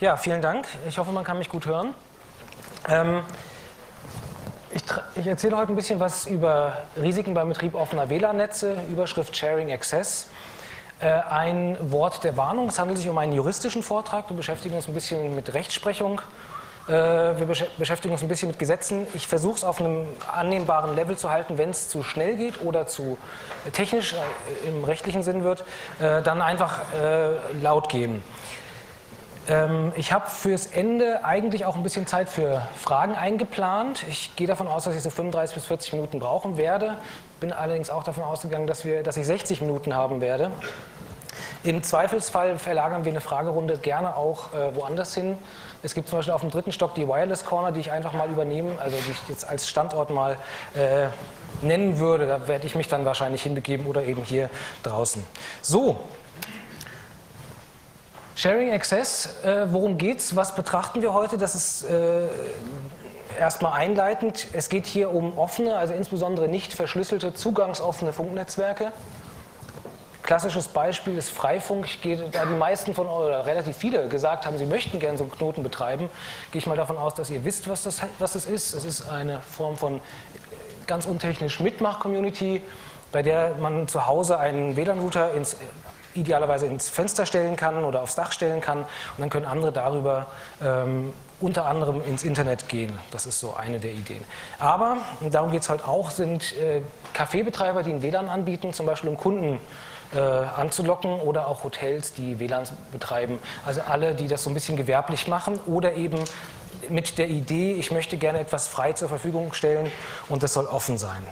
Ja, vielen Dank. Ich hoffe, man kann mich gut hören. Ähm, ich, ich, erzähle heute ein bisschen was über Risiken beim Betrieb offener WLAN-Netze, Überschrift Sharing Access. Äh, ein Wort der Warnung, es handelt sich um einen juristischen Vortrag. Wir beschäftigen uns ein bisschen mit Rechtsprechung. Äh, wir beschäftigen uns ein bisschen mit Gesetzen. Ich versuche es auf einem annehmbaren Level zu halten. Wenn es zu schnell geht oder zu technisch äh, im rechtlichen Sinn wird, dann einfach laut geben. Ähm, ich habe fürs Ende eigentlich auch ein bisschen Zeit für Fragen eingeplant. Ich gehe davon aus, dass ich so 35 bis 40 Minuten brauchen werde. Bin allerdings auch davon ausgegangen, dass, wir, dass ich 60 Minuten haben werde. Im Zweifelsfall verlagern wir eine Fragerunde gerne auch äh, woanders hin. Es gibt zum Beispiel auf dem dritten Stock die Wireless Corner, die ich einfach mal übernehmen, also die ich jetzt als Standort mal äh, nennen würde. Da werde ich mich dann wahrscheinlich hinbegeben oder eben hier draußen. So, Sharing Access, äh, worum geht's? Was betrachten wir heute? Das ist äh, erstmal einleitend. Es geht hier um offene, also insbesondere nicht verschlüsselte, zugangsoffene Funknetzwerke. Klassisches Beispiel ist Freifunk. Ich gehe, da die meisten von euch, oder relativ viele gesagt haben, sie möchten gerne so einen Knoten betreiben, gehe ich mal davon aus, dass ihr wisst, was das, was das ist. Es ist eine Form von ganz untechnisch Mitmach-Community, bei der man zu Hause einen WLAN-Router ins idealerweise ins Fenster stellen kann oder aufs Dach stellen kann. Und dann können andere darüber ähm, unter anderem ins Internet gehen. Das ist so eine der Ideen. Aber, darum geht es heute auch, sind äh, Kaffeebetreiber, die ein WLAN anbieten, zum Beispiel um Kunden äh, anzulocken oder auch Hotels, die WLAN betreiben. Also alle, die das so ein bisschen gewerblich machen oder eben mit der Idee, ich möchte gerne etwas frei zur Verfügung stellen und das soll offen sein.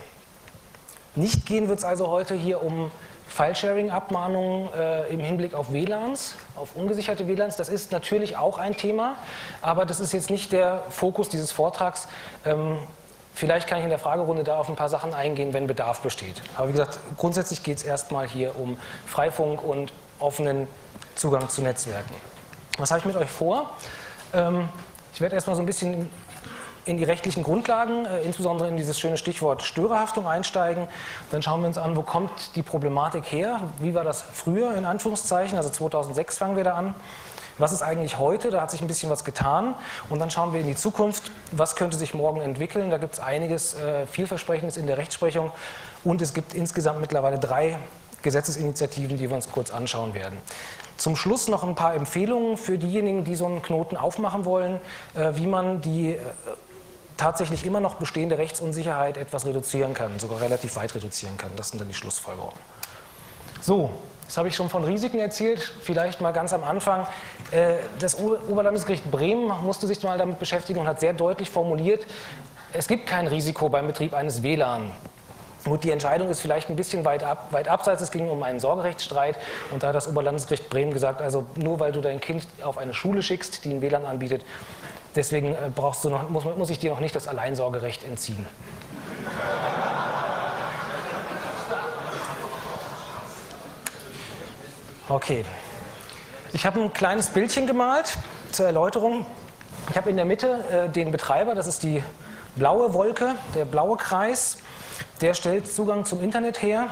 Nicht gehen wird es also heute hier um File-Sharing-Abmahnungen äh, im Hinblick auf WLANs, auf ungesicherte WLANs, das ist natürlich auch ein Thema, aber das ist jetzt nicht der Fokus dieses Vortrags. Ähm, vielleicht kann ich in der Fragerunde da auf ein paar Sachen eingehen, wenn Bedarf besteht. Aber wie gesagt, grundsätzlich geht es erstmal hier um Freifunk und offenen Zugang zu Netzwerken. Was habe ich mit euch vor? Ähm, ich werde erstmal so ein bisschen in die rechtlichen Grundlagen, äh, insbesondere in dieses schöne Stichwort Störerhaftung einsteigen. Dann schauen wir uns an, wo kommt die Problematik her? Wie war das früher in Anführungszeichen? Also 2006 fangen wir da an. Was ist eigentlich heute? Da hat sich ein bisschen was getan. Und dann schauen wir in die Zukunft. Was könnte sich morgen entwickeln? Da gibt es einiges äh, vielversprechendes in der Rechtsprechung. Und es gibt insgesamt mittlerweile drei Gesetzesinitiativen, die wir uns kurz anschauen werden. Zum Schluss noch ein paar Empfehlungen für diejenigen, die so einen Knoten aufmachen wollen, äh, wie man die tatsächlich immer noch bestehende Rechtsunsicherheit etwas reduzieren kann, sogar relativ weit reduzieren kann. Das sind dann die Schlussfolgerungen. So, das habe ich schon von Risiken erzählt, vielleicht mal ganz am Anfang. Äh, das Oberlandesgericht Bremen musste sich mal damit beschäftigen und hat sehr deutlich formuliert, es gibt kein Risiko beim Betrieb eines WLAN. Gut, die Entscheidung ist vielleicht ein bisschen weit, ab, weit abseits. Es ging um einen Sorgerechtsstreit und da hat das Oberlandesgericht Bremen gesagt, also nur weil du dein Kind auf eine Schule schickst, die ein WLAN anbietet, Deswegen äh, brauchst du noch, muss, muss ich dir noch nicht das Alleinsorgerecht entziehen. Okay. Ich habe ein kleines Bildchen gemalt zur Erläuterung. Ich habe in der Mitte äh, den Betreiber, das ist die blaue Wolke, der blaue Kreis. Der stellt Zugang zum Internet her.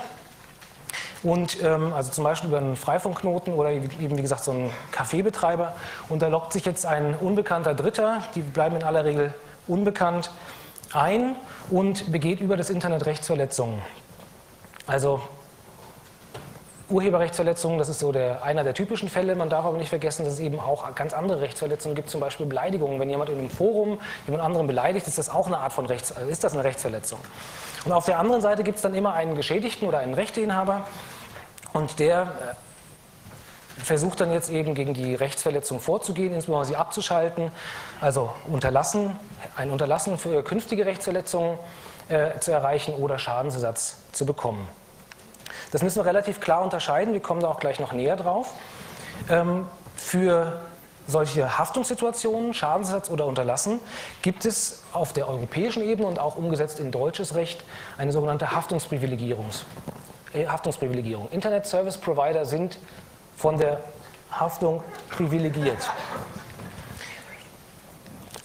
Und ähm, also zum Beispiel über einen Freifunkknoten oder eben wie gesagt so einen Kaffeebetreiber. Und da lockt sich jetzt ein unbekannter Dritter, die bleiben in aller Regel unbekannt, ein und begeht über das Internet Rechtsverletzungen. Also Urheberrechtsverletzungen, das ist so der, einer der typischen Fälle. Man darf aber nicht vergessen, dass es eben auch ganz andere Rechtsverletzungen gibt, zum Beispiel Beleidigungen. Wenn jemand in einem Forum jemand anderen beleidigt, ist das auch eine Art von Rechts, also ist das eine Rechtsverletzung. Und auf der anderen Seite gibt es dann immer einen Geschädigten oder einen Rechteinhaber, und der äh, versucht dann jetzt eben gegen die Rechtsverletzung vorzugehen, insbesondere sie abzuschalten, also unterlassen, ein Unterlassen für künftige Rechtsverletzungen äh, zu erreichen oder Schadensersatz zu bekommen. Das müssen wir relativ klar unterscheiden, wir kommen da auch gleich noch näher drauf. Ähm, für solche Haftungssituationen, Schadensersatz oder Unterlassen, gibt es auf der europäischen Ebene und auch umgesetzt in deutsches Recht eine sogenannte Haftungsprivilegierungs äh, Haftungsprivilegierung. Internet Service Provider sind von der Haftung privilegiert.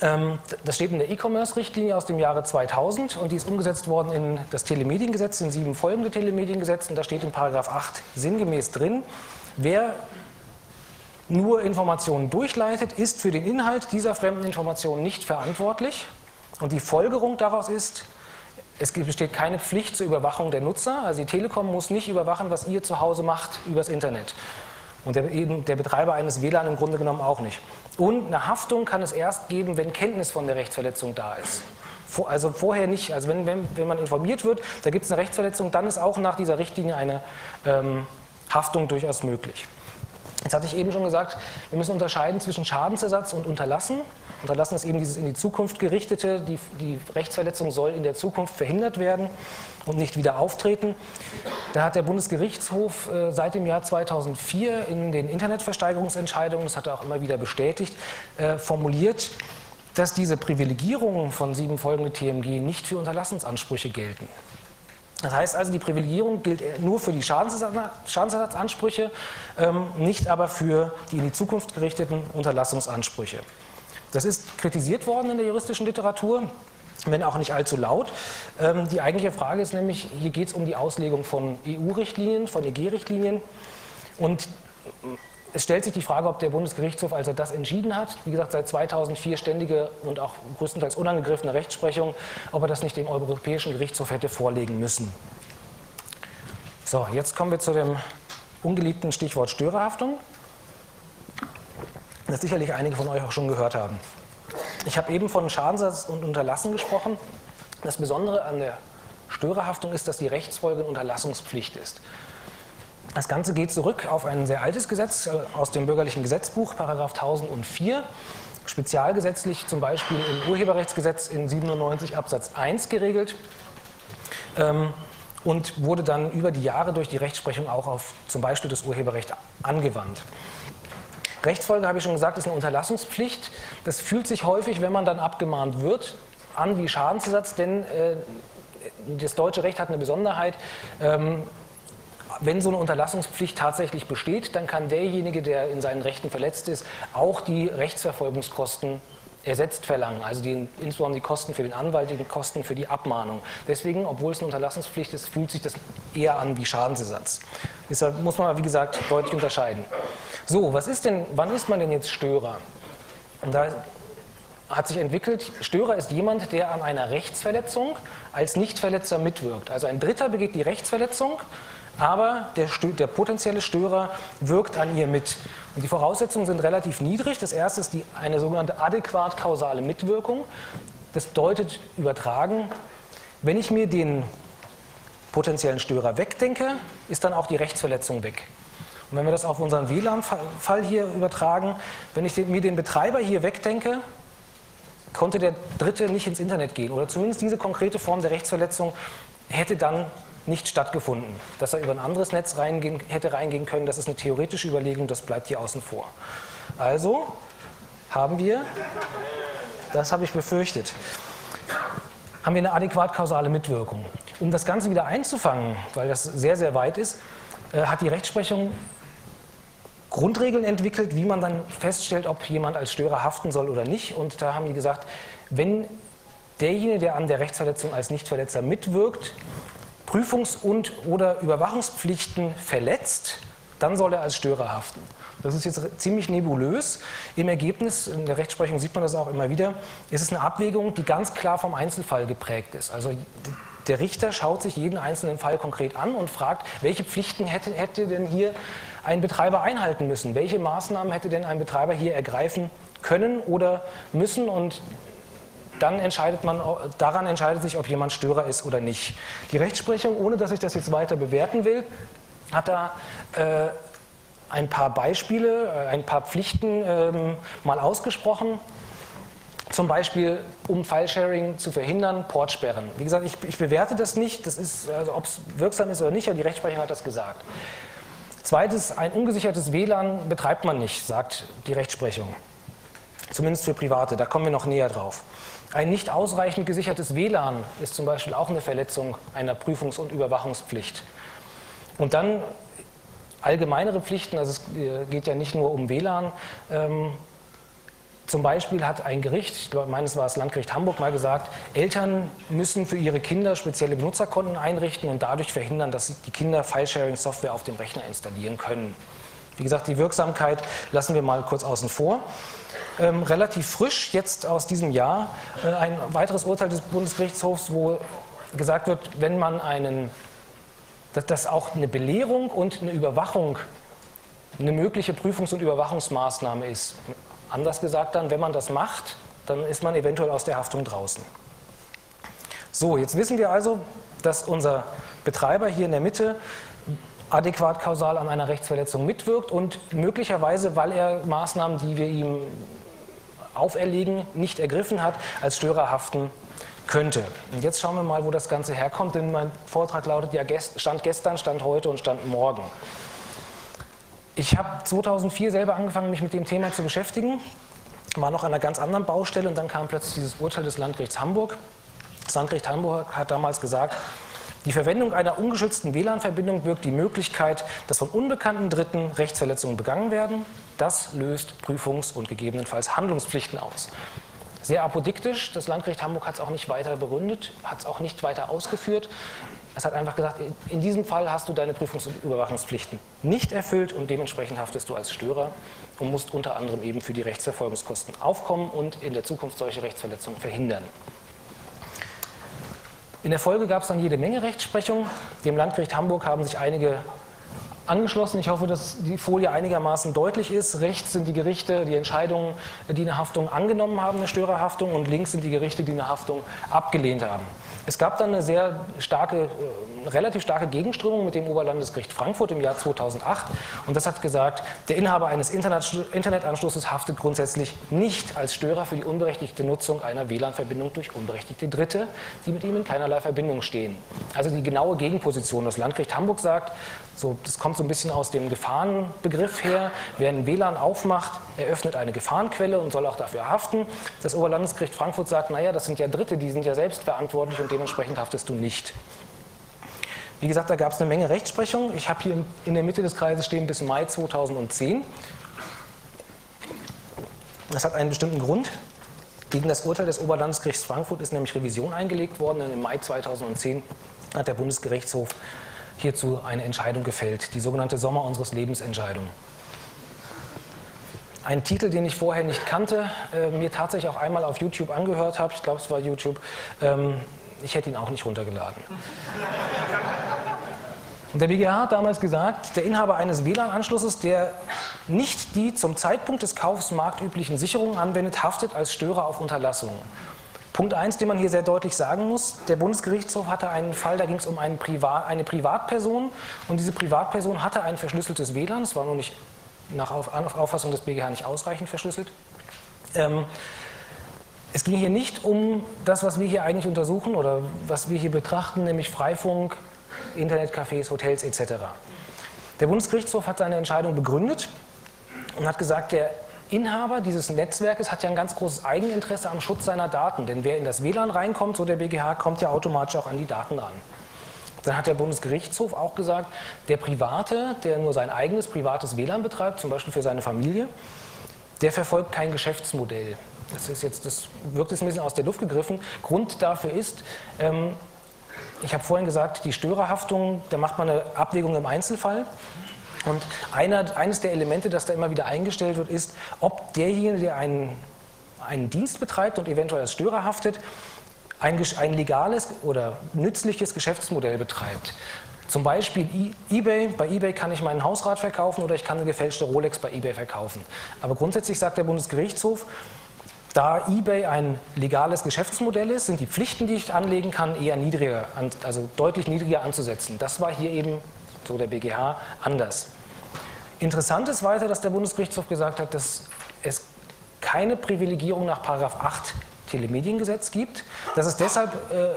Ähm, das steht in der E-Commerce-Richtlinie aus dem Jahre 2000 und die ist umgesetzt worden in das Telemediengesetz, in sieben folgende Telemediengesetze. Und da steht in Paragraph 8 sinngemäß drin, wer nur Informationen durchleitet, ist für den Inhalt dieser fremden Informationen nicht verantwortlich. Und die Folgerung daraus ist, es besteht keine Pflicht zur Überwachung der Nutzer. Also die Telekom muss nicht überwachen, was ihr zu Hause macht übers Internet. Und der, der Betreiber eines WLAN im Grunde genommen auch nicht. Und eine Haftung kann es erst geben, wenn Kenntnis von der Rechtsverletzung da ist. Also vorher nicht. Also wenn, wenn, wenn man informiert wird, da gibt es eine Rechtsverletzung, dann ist auch nach dieser Richtlinie eine ähm, Haftung durchaus möglich. Jetzt hatte ich eben schon gesagt, wir müssen unterscheiden zwischen Schadensersatz und Unterlassen. Unterlassen ist eben dieses in die Zukunft gerichtete, die, die Rechtsverletzung soll in der Zukunft verhindert werden und nicht wieder auftreten. Da hat der Bundesgerichtshof äh, seit dem Jahr 2004 in den Internetversteigerungsentscheidungen, das hat er auch immer wieder bestätigt, äh, formuliert, dass diese Privilegierungen von sieben folgende TMG nicht für Unterlassensansprüche gelten. Das heißt also, die Privilegierung gilt nur für die Schadensersatzansprüche, ähm, nicht aber für die in die Zukunft gerichteten Unterlassungsansprüche. Das ist kritisiert worden in der juristischen Literatur, wenn auch nicht allzu laut. Ähm, die eigentliche Frage ist nämlich, hier geht es um die Auslegung von EU-Richtlinien, von EG-Richtlinien. Und es stellt sich die Frage, ob der Bundesgerichtshof, als er das entschieden hat, wie gesagt, seit 2004 ständige und auch größtenteils unangegriffene Rechtsprechung, ob er das nicht dem Europäischen Gerichtshof hätte vorlegen müssen. So, jetzt kommen wir zu dem ungeliebten Stichwort Störerhaftung, das sicherlich einige von euch auch schon gehört haben. Ich habe eben von Schadensersatz und Unterlassen gesprochen. Das Besondere an der Störerhaftung ist, dass die Rechtsfolge eine Unterlassungspflicht ist. Das Ganze geht zurück auf ein sehr altes Gesetz äh, aus dem bürgerlichen Gesetzbuch, Paragraph 1004, spezialgesetzlich zum Beispiel im Urheberrechtsgesetz in 97 Absatz 1 geregelt ähm, und wurde dann über die Jahre durch die Rechtsprechung auch auf zum Beispiel das Urheberrecht angewandt. Rechtsfolge, habe ich schon gesagt, ist eine Unterlassungspflicht. Das fühlt sich häufig, wenn man dann abgemahnt wird, an wie Schadensersatz, denn äh, das deutsche Recht hat eine Besonderheit. Ähm, wenn so eine Unterlassungspflicht tatsächlich besteht, dann kann derjenige, der in seinen Rechten verletzt ist, auch die Rechtsverfolgungskosten ersetzt verlangen, also die, insbesondere die Kosten für den Anwalt, die Kosten für die Abmahnung. Deswegen, obwohl es eine Unterlassungspflicht ist, fühlt sich das eher an wie Schadensersatz. Deshalb muss man, wie gesagt, deutlich unterscheiden. So, was ist denn, wann ist man denn jetzt Störer? Und da hat sich entwickelt, Störer ist jemand, der an einer Rechtsverletzung als Nichtverletzer mitwirkt. Also ein Dritter begeht die Rechtsverletzung aber der, der, potenzielle Störer wirkt an ihr mit. Und die Voraussetzungen sind relativ niedrig. Das erste ist die, eine sogenannte adäquat kausale Mitwirkung. Das bedeutet übertragen, wenn ich mir den potenziellen Störer wegdenke, ist dann auch die Rechtsverletzung weg. Und wenn wir das auf unseren WLAN-Fall hier übertragen, wenn ich mir den Betreiber hier wegdenke, konnte der Dritte nicht ins Internet gehen oder zumindest diese konkrete Form der Rechtsverletzung hätte dann nicht stattgefunden. Dass er über ein anderes Netz reingehen, hätte reingehen können, das ist eine theoretische Überlegung, das bleibt hier außen vor. Also haben wir, das habe ich befürchtet, haben wir eine adäquat kausale Mitwirkung. Um das Ganze wieder einzufangen, weil das sehr, sehr weit ist, äh, hat die Rechtsprechung Grundregeln entwickelt, wie man dann feststellt, ob jemand als Störer haften soll oder nicht. Und da haben die gesagt, wenn derjenige, der an der Rechtsverletzung als Nichtverletzer mitwirkt, Prüfungs- und oder Überwachungspflichten verletzt, dann soll er als Störer haften. Das ist jetzt ziemlich nebulös. Im Ergebnis, in der Rechtsprechung sieht man das auch immer wieder, ist es eine Abwägung, die ganz klar vom Einzelfall geprägt ist. Also der Richter schaut sich jeden einzelnen Fall konkret an und fragt, welche Pflichten hätte, hätte denn hier ein Betreiber einhalten müssen? Welche Maßnahmen hätte denn ein Betreiber hier ergreifen können oder müssen? Und dann entscheidet man, daran entscheidet sich, ob jemand Störer ist oder nicht. Die Rechtsprechung, ohne dass ich das jetzt weiter bewerten will, hat da äh, ein paar Beispiele, äh, ein paar Pflichten ähm, mal ausgesprochen. Zum Beispiel, um Filesharing zu verhindern, Portsperren. Wie gesagt, ich, ich bewerte das nicht, das ist, also ob es wirksam ist oder nicht, aber die Rechtsprechung hat das gesagt. Zweites, ein ungesichertes WLAN betreibt man nicht, sagt die Rechtsprechung. Zumindest für Private, da kommen wir noch näher drauf. Ein nicht ausreichend gesichertes WLAN ist zum Beispiel auch eine Verletzung einer Prüfungs- und Überwachungspflicht. Und dann allgemeinere Pflichten, also es äh, geht ja nicht nur um WLAN. Ähm, zum Beispiel hat ein Gericht, ich glaube, meines war es Landgericht Hamburg, mal gesagt, Eltern müssen für ihre Kinder spezielle Benutzerkonten einrichten und dadurch verhindern, dass die Kinder Filesharing-Software auf dem Rechner installieren können. Wie gesagt, die Wirksamkeit lassen wir mal kurz außen vor. Ähm, relativ frisch, jetzt aus diesem Jahr, äh, ein weiteres Urteil des Bundesgerichtshofs, wo gesagt wird, wenn man einen, dass, dass auch eine Belehrung und eine Überwachung eine mögliche Prüfungs- und Überwachungsmaßnahme ist. Anders gesagt dann, wenn man das macht, dann ist man eventuell aus der Haftung draußen. So, jetzt wissen wir also, dass unser Betreiber hier in der Mitte adäquat kausal an einer Rechtsverletzung mitwirkt und möglicherweise, weil er Maßnahmen, die wir ihm auferlegen, nicht ergriffen hat, als Störer haften könnte. Und jetzt schauen wir mal, wo das Ganze herkommt, denn mein Vortrag lautet ja Stand gestern, Stand heute und Stand morgen. Ich habe 2004 selber angefangen, mich mit dem Thema zu beschäftigen, war noch an einer ganz anderen Baustelle und dann kam plötzlich dieses Urteil des Landgerichts Hamburg. Das Landgericht Hamburg hat damals gesagt, die Verwendung einer ungeschützten WLAN-Verbindung birgt die Möglichkeit, dass von unbekannten Dritten Rechtsverletzungen begangen werden. Das löst Prüfungs- und gegebenenfalls Handlungspflichten aus. Sehr apodiktisch, das Landgericht Hamburg hat es auch nicht weiter begründet, hat es auch nicht weiter ausgeführt. Es hat einfach gesagt, in diesem Fall hast du deine Prüfungs- und Überwachungspflichten nicht erfüllt und dementsprechend haftest du als Störer und musst unter anderem eben für die Rechtsverfolgungskosten aufkommen und in der Zukunft solche Rechtsverletzungen verhindern. In der Folge gab es dann jede Menge Rechtsprechung. Dem Landgericht Hamburg haben sich einige angeschlossen. Ich hoffe, dass die Folie einigermaßen deutlich ist. Rechts sind die Gerichte, die Entscheidungen, die eine Haftung angenommen haben, eine Störerhaftung, und links sind die Gerichte, die eine Haftung abgelehnt haben. Es gab dann eine sehr starke, äh, relativ starke Gegenströmung mit dem Oberlandesgericht Frankfurt im Jahr 2008 und das hat gesagt, der Inhaber eines Internetanschlusses haftet grundsätzlich nicht als Störer für die unberechtigte Nutzung einer WLAN-Verbindung durch unberechtigte Dritte, die mit ihm in keinerlei Verbindung stehen. Also die genaue Gegenposition. Das Landgericht Hamburg sagt, so, das kommt so ein bisschen aus dem Gefahrenbegriff her. Wer ein WLAN aufmacht, eröffnet eine Gefahrenquelle und soll auch dafür haften. Das Oberlandesgericht Frankfurt sagt, naja, das sind ja Dritte, die sind ja selbst verantwortlich und dementsprechend haftest du nicht. Wie gesagt, da gab es eine Menge Rechtsprechung. Ich habe hier in der Mitte des Kreises stehen bis Mai 2010. Das hat einen bestimmten Grund. Gegen das Urteil des Oberlandesgerichts Frankfurt ist nämlich Revision eingelegt worden. Und im Mai 2010 hat der Bundesgerichtshof hierzu eine Entscheidung gefällt, die sogenannte Sommer unseres Lebens Entscheidung. Ein Titel, den ich vorher nicht kannte, äh, mir tatsächlich auch einmal auf YouTube angehört habe, ich glaube es war YouTube, ähm, ich hätte ihn auch nicht runtergeladen. Und der BGH hat damals gesagt, der Inhaber eines WLAN-Anschlusses, der nicht die zum Zeitpunkt des Kaufs marktüblichen Sicherungen anwendet, haftet als Störer auf Unterlassung. Punkt 1, den man hier sehr deutlich sagen muss, der Bundesgerichtshof hatte einen Fall, da ging es um Privat, eine Privatperson und diese Privatperson hatte ein verschlüsseltes WLAN, das war nur nicht nach Auffassung des BGH nicht ausreichend verschlüsselt. Ähm, es ging hier nicht um das, was wir hier eigentlich untersuchen oder was wir hier betrachten, nämlich Freifunk, Internetcafés, Hotels etc. Der Bundesgerichtshof hat seine Entscheidung begründet und hat gesagt, der Inhaber dieses Netzwerkes hat ja ein ganz großes Eigeninteresse am Schutz seiner Daten. Denn wer in das WLAN reinkommt, so der BGH, kommt ja automatisch auch an die Daten ran. Dann hat der Bundesgerichtshof auch gesagt, der Private, der nur sein eigenes privates WLAN betreibt, zum Beispiel für seine Familie, der verfolgt kein Geschäftsmodell. Das ist jetzt, das wirkt jetzt ein bisschen aus der Luft gegriffen. Grund dafür ist, ähm, ich habe vorhin gesagt, die Störerhaftung, da macht man eine Abwägung im Einzelfall. Und einer, eines der Elemente, das da immer wieder eingestellt wird, ist, ob derjenige, der einen, einen Dienst betreibt und eventuell als Störer haftet, ein, ein legales oder nützliches Geschäftsmodell betreibt. Zum Beispiel eBay. Bei eBay kann ich meinen Hausrat verkaufen oder ich kann eine gefälschte Rolex bei eBay verkaufen. Aber grundsätzlich sagt der Bundesgerichtshof, da eBay ein legales Geschäftsmodell ist, sind die Pflichten, die ich anlegen kann, eher niedriger, also deutlich niedriger anzusetzen. Das war hier eben so der BGH, anders. Interessant ist weiter, dass der Bundesgerichtshof gesagt hat, dass es keine Privilegierung nach 8 Telemediengesetz gibt. Das ist deshalb äh,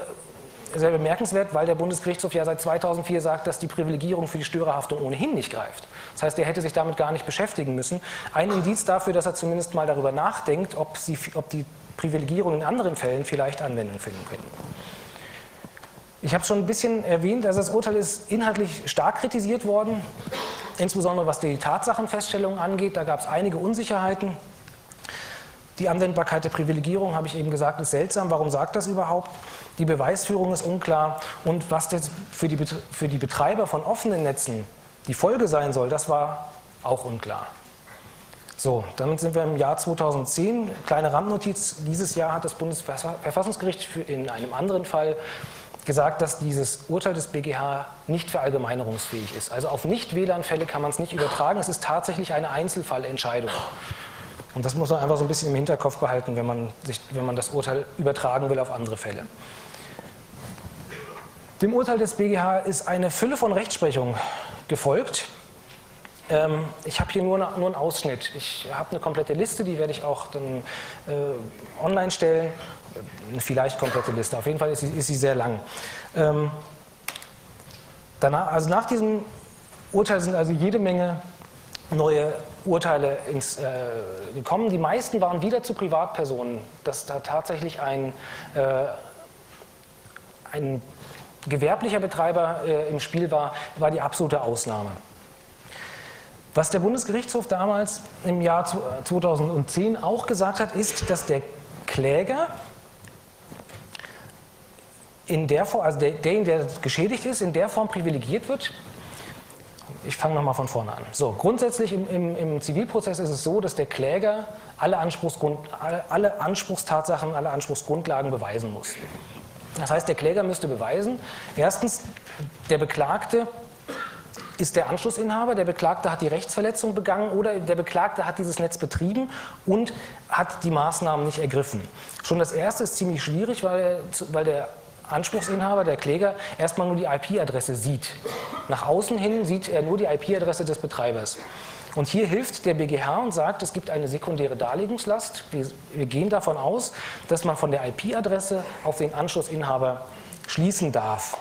sehr bemerkenswert, weil der Bundesgerichtshof ja seit 2004 sagt, dass die Privilegierung für die Störerhaftung ohnehin nicht greift. Das heißt, er hätte sich damit gar nicht beschäftigen müssen. Ein Indiz dafür, dass er zumindest mal darüber nachdenkt, ob, sie, ob die Privilegierung in anderen Fällen vielleicht Anwendung finden könnten. Ich habe schon ein bisschen erwähnt, dass das Urteil ist inhaltlich stark kritisiert worden, insbesondere was die Tatsachenfeststellung angeht. Da gab es einige Unsicherheiten. Die Anwendbarkeit der Privilegierung, habe ich eben gesagt, ist seltsam. Warum sagt das überhaupt? Die Beweisführung ist unklar. Und was jetzt für die, für die Betreiber von offenen Netzen die Folge sein soll, das war auch unklar. So, damit sind wir im Jahr 2010. Kleine Randnotiz, dieses Jahr hat das Bundesverfassungsgericht in einem anderen Fall gesagt, dass dieses Urteil des BGH nicht verallgemeinerungsfähig ist. Also auf Nicht-WLAN-Fälle kann man es nicht übertragen. Es ist tatsächlich eine Einzelfallentscheidung. Und das muss man einfach so ein bisschen im Hinterkopf behalten, wenn man, sich, wenn man das Urteil übertragen will auf andere Fälle. Dem Urteil des BGH ist eine Fülle von Rechtsprechung gefolgt. Ähm, ich habe hier nur, nur einen Ausschnitt. Ich habe eine komplette Liste, die werde ich auch dann äh, online stellen. Eine vielleicht komplette Liste. Auf jeden Fall ist sie, ist sie sehr lang. Ähm, danach, also nach diesem Urteil sind also jede Menge neue Urteile ins, äh, gekommen. Die meisten waren wieder zu Privatpersonen. Dass da tatsächlich ein, äh, ein gewerblicher Betreiber äh, im Spiel war, war die absolute Ausnahme. Was der Bundesgerichtshof damals im Jahr 2010 auch gesagt hat, ist, dass der Kläger in der Form, also der, derjenige, der geschädigt ist, in der Form privilegiert wird. Ich fange nochmal von vorne an. So, grundsätzlich im, im, im, Zivilprozess ist es so, dass der Kläger alle, alle, alle Anspruchstatsachen, alle Anspruchsgrundlagen beweisen muss. Das heißt, der Kläger müsste beweisen, erstens, der Beklagte ist der Anschlussinhaber, der Beklagte hat die Rechtsverletzung begangen oder der Beklagte hat dieses Netz betrieben und hat die Maßnahmen nicht ergriffen. Schon das erste ist ziemlich schwierig, weil, weil der Anspruchsinhaber, der Kläger, erstmal nur die IP-Adresse sieht. Nach außen hin sieht er nur die IP-Adresse des Betreibers. Und hier hilft der BGH und sagt, es gibt eine sekundäre Darlegungslast. Wir, wir gehen davon aus, dass man von der IP-Adresse auf den Anschlussinhaber schließen darf.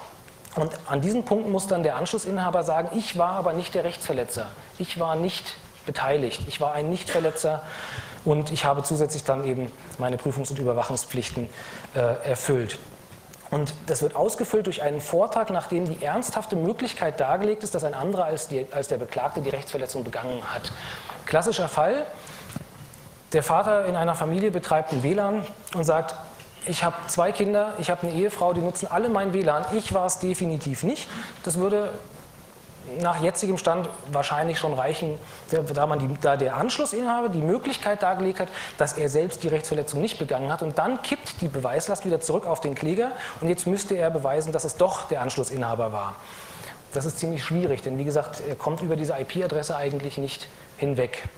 Und an diesem Punkt muss dann der Anschlussinhaber sagen, ich war aber nicht der Rechtsverletzer. Ich war nicht beteiligt. Ich war ein Nichtverletzer und ich habe zusätzlich dann eben meine Prüfungs- und Überwachungspflichten äh, erfüllt. Und das wird ausgefüllt durch einen Vortrag, nachdem die ernsthafte Möglichkeit dargelegt ist, dass ein anderer als, die, als der Beklagte die Rechtsverletzung begangen hat. Klassischer Fall, der Vater in einer Familie betreibt ein WLAN und sagt, ich habe zwei Kinder, ich habe eine Ehefrau, die nutzen alle mein WLAN, ich war es definitiv nicht. Das würde nach jetzigem Stand wahrscheinlich schon reichen, da, man die, da der Anschlussinhaber die Möglichkeit dargelegt hat, dass er selbst die Rechtsverletzung nicht begangen hat. Und dann kippt die Beweislast wieder zurück auf den Kläger und jetzt müsste er beweisen, dass es doch der Anschlussinhaber war. Das ist ziemlich schwierig, denn wie gesagt, er kommt über diese IP-Adresse eigentlich nicht hinweg.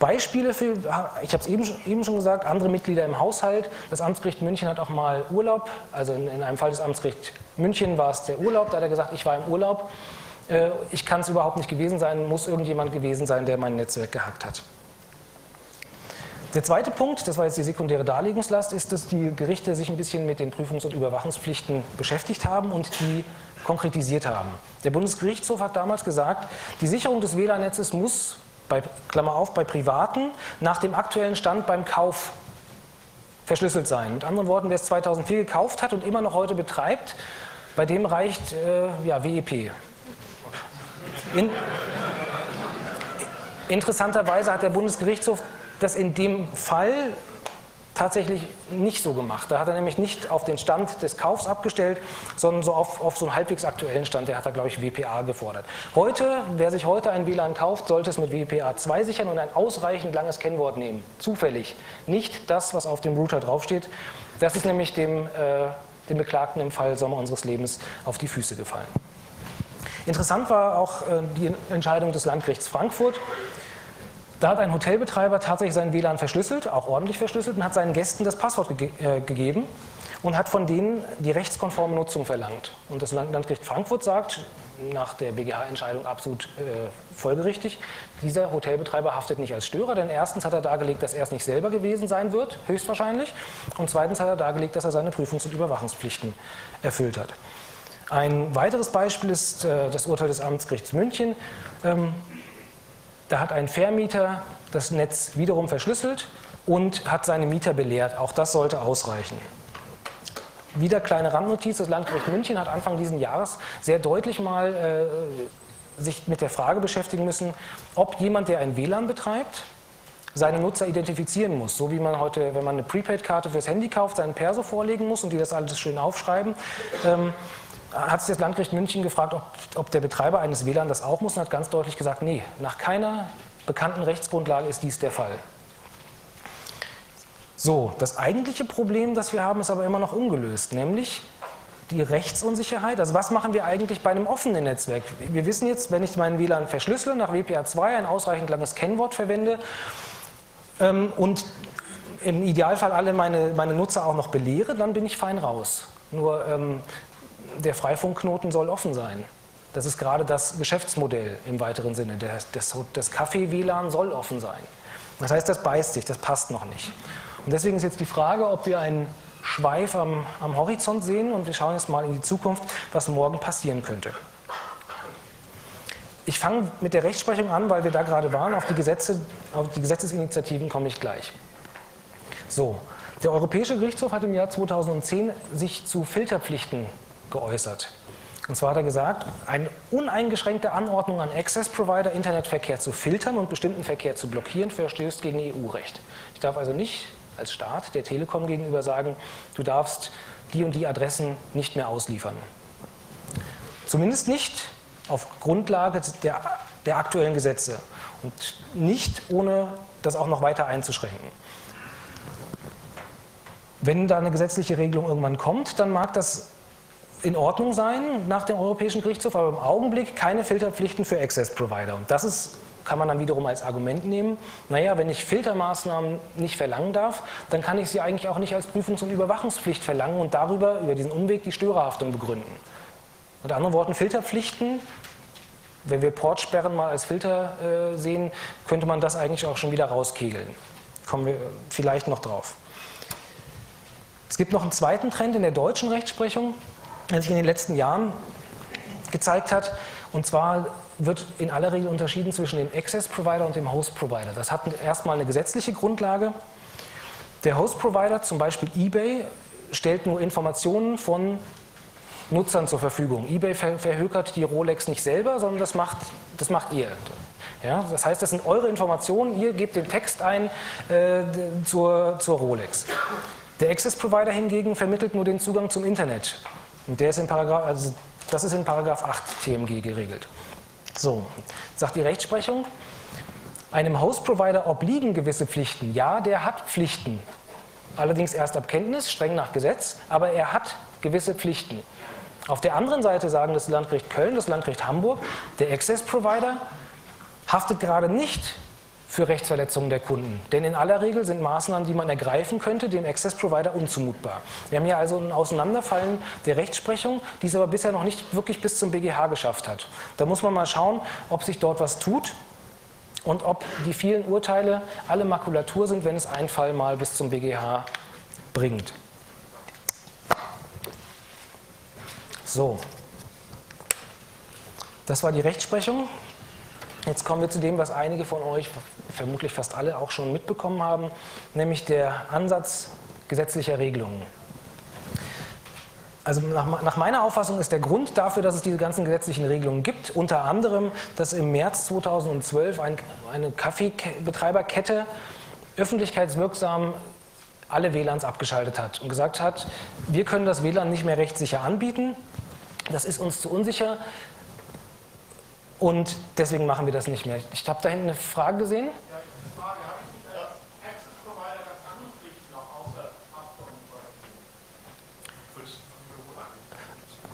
Beispiele für, ich habe es eben, eben, schon gesagt, andere Mitglieder im Haushalt. Das Amtsgericht München hat auch mal Urlaub, also in, in einem Fall des Amtsgerichts München war es der Urlaub, da hat er gesagt, ich war im Urlaub, äh, ich kann es überhaupt nicht gewesen sein, muss irgendjemand gewesen sein, der mein Netzwerk gehackt hat. Der zweite Punkt, das war jetzt die sekundäre Darlegungslast, ist, dass die Gerichte sich ein bisschen mit den Prüfungs- und Überwachungspflichten beschäftigt haben und die konkretisiert haben. Der Bundesgerichtshof hat damals gesagt, die Sicherung des WLAN-Netzes muss bei, Klammer auf, bei Privaten nach dem aktuellen Stand beim Kauf verschlüsselt sein. Mit anderen Worten, wer es 2004 gekauft hat und immer noch heute betreibt, bei dem reicht äh, ja, WEP. In, interessanterweise hat der Bundesgerichtshof das in dem Fall tatsächlich nicht so gemacht. Da hat er nämlich nicht auf den Stand des Kaufs abgestellt, sondern so auf, auf so einen halbwegs aktuellen Stand. Der hat da, glaube ich, WPA gefordert. Heute, wer sich heute ein WLAN kauft, sollte es mit WPA 2 sichern und ein ausreichend langes Kennwort nehmen. Zufällig. Nicht das, was auf dem Router draufsteht. Das ist nämlich dem, äh, dem Beklagten im Fall Sommer unseres Lebens auf die Füße gefallen. Interessant war auch äh, die Entscheidung des Landgerichts Frankfurt. Da hat ein Hotelbetreiber tatsächlich seinen WLAN verschlüsselt, auch ordentlich verschlüsselt, und hat seinen Gästen das Passwort ge äh, gegeben und hat von denen die rechtskonforme Nutzung verlangt. Und das Landgericht Frankfurt sagt, nach der BGH-Entscheidung absolut äh, folgerichtig, dieser Hotelbetreiber haftet nicht als Störer, denn erstens hat er dargelegt, dass er es nicht selber gewesen sein wird, höchstwahrscheinlich, und zweitens hat er dargelegt, dass er seine Prüfungs- und Überwachungspflichten erfüllt hat. Ein weiteres Beispiel ist äh, das Urteil des Amtsgerichts München. Ähm, da hat ein Vermieter das Netz wiederum verschlüsselt und hat seine Mieter belehrt. Auch das sollte ausreichen. Wieder kleine Randnotiz, das Landgericht München hat Anfang dieses Jahres sehr deutlich mal äh, sich mit der Frage beschäftigen müssen, ob jemand, der ein WLAN betreibt, seine Nutzer identifizieren muss. So wie man heute, wenn man eine Prepaid-Karte fürs Handy kauft, seinen Perso vorlegen muss und die das alles schön aufschreiben. Ähm, hat sich das Landgericht München gefragt, ob, ob der Betreiber eines WLAN das auch muss und hat ganz deutlich gesagt, nee, nach keiner bekannten Rechtsgrundlage ist dies der Fall. So, das eigentliche Problem, das wir haben, ist aber immer noch ungelöst, nämlich die Rechtsunsicherheit. Also was machen wir eigentlich bei einem offenen Netzwerk? Wir wissen jetzt, wenn ich meinen WLAN verschlüssele, nach WPA2 ein ausreichend langes Kennwort verwende ähm, und im Idealfall alle meine, meine Nutzer auch noch belehre, dann bin ich fein raus. Nur ähm, der Freifunkknoten soll offen sein. Das ist gerade das Geschäftsmodell im weiteren Sinne. Das, Café-WLAN soll offen sein. Das heißt, das beißt sich, das passt noch nicht. Und deswegen ist jetzt die Frage, ob wir einen Schweif am, am Horizont sehen und wir schauen jetzt mal in die Zukunft, was morgen passieren könnte. Ich fange mit der Rechtsprechung an, weil wir da gerade waren. Auf die, Gesetze, auf die Gesetzesinitiativen komme ich gleich. So, der Europäische Gerichtshof hat im Jahr 2010 sich zu Filterpflichten geäußert. Und zwar hat er gesagt, eine uneingeschränkte Anordnung an Access-Provider, Internetverkehr zu filtern und bestimmten Verkehr zu blockieren, verstößt gegen EU-Recht. Ich darf also nicht als Staat der Telekom gegenüber sagen, du darfst die und die Adressen nicht mehr ausliefern. Zumindest nicht auf Grundlage der, der aktuellen Gesetze und nicht ohne das auch noch weiter einzuschränken. Wenn da eine gesetzliche Regelung irgendwann kommt, dann mag das in Ordnung sein nach dem Europäischen Gerichtshof, aber im Augenblick keine Filterpflichten für Access Provider. Und das ist, kann man dann wiederum als Argument nehmen. Naja, wenn ich Filtermaßnahmen nicht verlangen darf, dann kann ich sie eigentlich auch nicht als Prüfungs- und Überwachungspflicht verlangen und darüber, über diesen Umweg, die Störerhaftung begründen. Mit anderen Worten, Filterpflichten, wenn wir Portsperren mal als Filter äh, sehen, könnte man das eigentlich auch schon wieder rauskegeln. Kommen wir vielleicht noch drauf. Es gibt noch einen zweiten Trend in der deutschen Rechtsprechung, der sich in den letzten Jahren gezeigt hat. Und zwar wird in aller Regel unterschieden zwischen dem Access Provider und dem Host Provider. Das hat erstmal eine gesetzliche Grundlage. Der Host Provider, zum Beispiel eBay, stellt nur Informationen von Nutzern zur Verfügung. eBay verhökert die Rolex nicht selber, sondern das macht, das macht ihr. Ja, das heißt, das sind eure Informationen, ihr gebt den Text ein äh, zur, zur Rolex. Der Access Provider hingegen vermittelt nur den Zugang zum Internet. Und der ist in Paragraph, also das ist in Paragraph 8 TMG geregelt. So, sagt die Rechtsprechung, einem Host-Provider obliegen gewisse Pflichten. Ja, der hat Pflichten. Allerdings erst ab Kenntnis, streng nach Gesetz, aber er hat gewisse Pflichten. Auf der anderen Seite sagen das Landgericht Köln, das Landgericht Hamburg, der Access Provider haftet gerade nicht für Rechtsverletzungen der Kunden. Denn in aller Regel sind Maßnahmen, die man ergreifen könnte, dem Access Provider unzumutbar. Wir haben hier also ein Auseinanderfallen der Rechtsprechung, die es aber bisher noch nicht wirklich bis zum BGH geschafft hat. Da muss man mal schauen, ob sich dort was tut und ob die vielen Urteile alle Makulatur sind, wenn es ein Fall mal bis zum BGH bringt. So, das war die Rechtsprechung. Jetzt kommen wir zu dem, was einige von euch, vermutlich fast alle, auch schon mitbekommen haben, nämlich der Ansatz gesetzlicher Regelungen. Also nach, nach, meiner Auffassung ist der Grund dafür, dass es diese ganzen gesetzlichen Regelungen gibt, unter anderem, dass im März 2012 ein, eine Kaffeebetreiberkette öffentlichkeitswirksam alle WLANs abgeschaltet hat und gesagt hat, wir können das WLAN nicht mehr rechtssicher anbieten, das ist uns zu unsicher, und deswegen machen wir das nicht mehr. Ich habe da hinten eine Frage gesehen.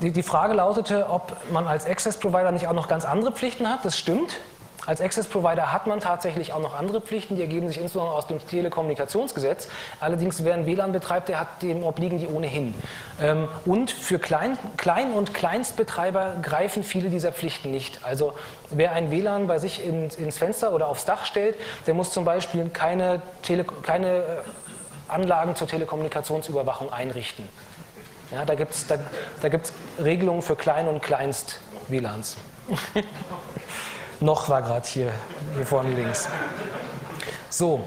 Die Frage lautete, ob man als Access Provider nicht auch noch ganz andere Pflichten hat. Das stimmt. Als Access Provider hat man tatsächlich auch noch andere Pflichten, die ergeben sich insbesondere aus dem Telekommunikationsgesetz. Allerdings, wer ein WLAN betreibt, der hat dem obliegen die ohnehin. Ähm, und für Klein-, Klein und Kleinstbetreiber greifen viele dieser Pflichten nicht. Also wer ein WLAN bei sich ins Fenster oder aufs Dach stellt, der muss zum Beispiel keine, Tele keine äh, Anlagen zur Telekommunikationsüberwachung einrichten. Ja, da gibt es da, da Regelungen für Klein- und Kleinst-WLANs. Noch war gerade hier, hier vorne links. So.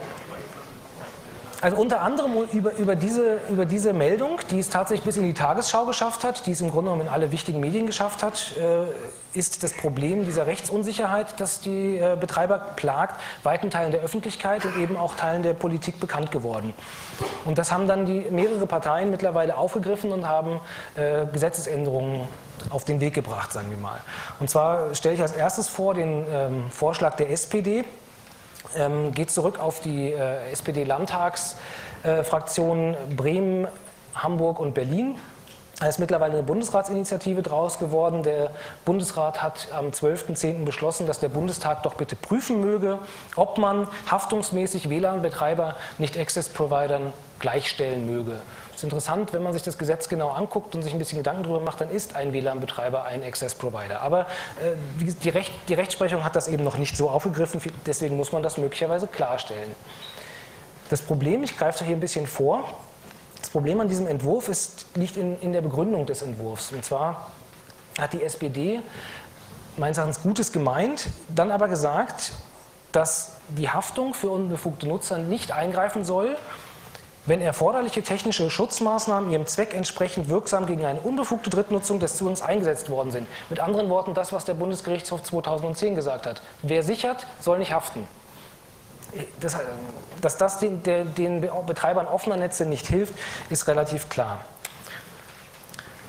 Also unter anderem über, über, diese, über diese Meldung, die es tatsächlich bis in die Tagesschau geschafft hat, die es im Grunde genommen in alle wichtigen Medien geschafft hat, äh, ist das Problem dieser Rechtsunsicherheit, das die äh, Betreiber plagt, weiten Teilen der Öffentlichkeit und eben auch Teilen der Politik bekannt geworden. Und das haben dann die mehrere Parteien mittlerweile aufgegriffen und haben äh, Gesetzesänderungen auf den Weg gebracht, sagen wir mal. Und zwar stelle ich als erstes vor den ähm, Vorschlag der SPD, ähm, geht zurück auf die äh, SPD-Landtagsfraktionen äh, Bremen, Hamburg und Berlin. Da ist mittlerweile eine Bundesratsinitiative draus geworden. Der Bundesrat hat am 12.10. beschlossen, dass der Bundestag doch bitte prüfen möge, ob man haftungsmäßig WLAN-Betreiber nicht Access-Providern gleichstellen möge. Ist interessant, wenn man sich das Gesetz genau anguckt und sich ein bisschen Gedanken darüber macht, dann ist ein WLAN-Betreiber ein Access-Provider. Aber äh, die, Recht, die Rechtsprechung hat das eben noch nicht so aufgegriffen, deswegen muss man das möglicherweise klarstellen. Das Problem, ich greife hier ein bisschen vor, das Problem an diesem Entwurf ist, liegt in, in der Begründung des Entwurfs. Und zwar hat die SPD meines Erachtens Gutes gemeint, dann aber gesagt, dass die Haftung für unbefugte Nutzer nicht eingreifen soll, wenn erforderliche technische Schutzmaßnahmen ihrem Zweck entsprechend wirksam gegen eine unbefugte Drittnutzung des Zugangs eingesetzt worden sind. Mit anderen Worten, das, was der Bundesgerichtshof 2010 gesagt hat. Wer sichert, soll nicht haften. Das, dass das den, den Betreibern offener Netze nicht hilft, ist relativ klar.